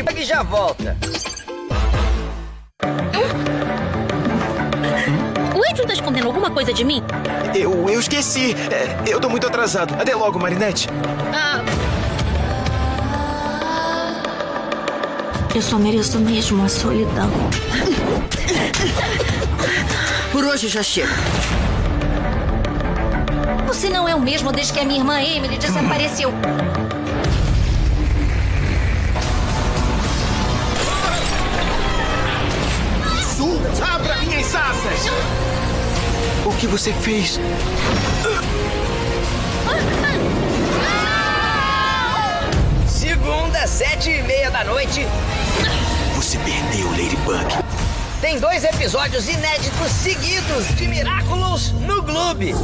Ladybug já volta. O Adrian tá escondendo alguma coisa de mim? Eu, eu esqueci. É, eu tô muito atrasado. Até logo, Marinette. Ah, Eu só mereço mesmo a solidão. Por hoje já chega. Você não é o mesmo desde que a minha irmã Emily desapareceu. Que você fez? Segunda, sete e meia da noite, Você perdeu, Ladybug. tem dois episódios inéditos seguidos de Miraculous no Gloob.